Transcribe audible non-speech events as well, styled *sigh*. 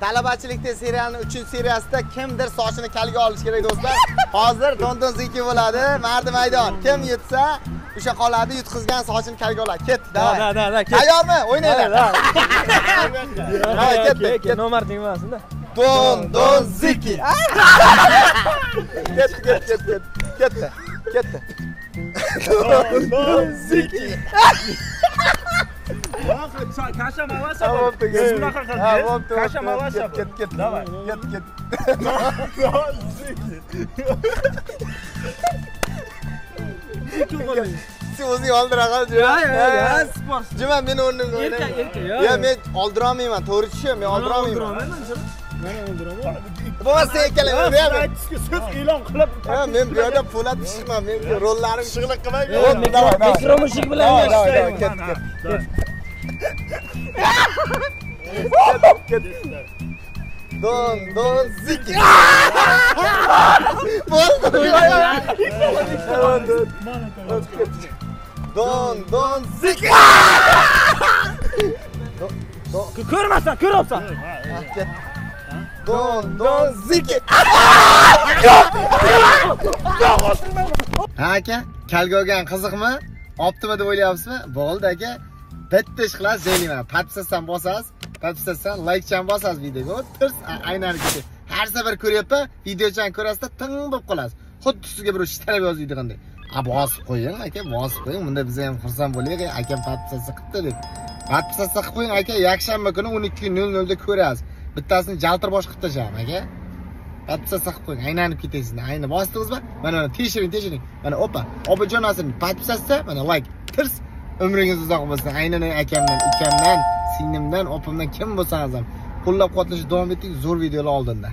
talabachilikda serialni 3-seriyasida kimdir sochini kalga olish kerak do'stlar. Hozir Tonton Ziki bo'ladi, mardi maydon. Kim yutsa, o'sha qoladi, yutqizgan sochini kalga oladi. Ket, Da, davay. da, da, da, ket. Tayyormi? *laughs* Davay, ketdi, Ket, ket. tegmasin-da. Don Don Ziki. Ketdi, ketdi, ketdi, ketdi. Ketdi. Don Don Ziki. *laughs* kasha peki. siz bunaqa qildingiz bo'pti, kasha mavasa Ket, ket. Давай. Ket, ket. O'zing oldira qol, Juma. Ha, sport. Juma, meni o'rnimga o'yna. Erkak, erkak, yo, Ya yo. men oldirolmayman, to'g'ri tushim, men oldirolmayman. Bo'lmasa sen ikkalang siz men. aytdingizki siz e'lon qilib Ha, men bu yerda po'lat chiqman, men rollarim shig'liq qilmay. Yo, Hop, mikro- davay, davay. mikro mushuk bilan ket, ket. Don, don, ziki. Don, don, ziki. Ko'rmasdan, ko'ryapsan. Ket. Don, don, ziki. Ha aka, kalga olgan qiziqmi? Optimi deb o'ylayapsizmi? Bo'ldi aka. Bitta ish qilasiz, joylayman. Podpisatsan bosasiz, podpisatsan, laykchan bosasiz videoga. O'tirs, aylanib ketadi. Har safar ko'ryapman, videochani ko'rasizda ting bo'lib qolasiz. Xuddi sizga bir ishtalab yozadiganday. A bosib qo'ying aka, bosib qo'ying. Bunda biz ham xursand bo'laylik. Akam podpisatsa qilibdi deb. Podpisatsa qilib qo'ying aka, yakshanba kuni 12:00 da ko'rasiz. Bittasini jaltirbosh qilib tashlaman aka. podpisatsa qilib qo'ying aylanib ketasiz ayni bosdingizmi mana mana tekshiring tekshiring mana opa opajon asini podpisatsa mana layk tirs umringiz uzoq bo'lsin aynan akamdan ukamdan singlimdan opamdan kim bo'lsangiz ham qo'llab quvvatlashda davom etdik. Zo'r videolar oldinda.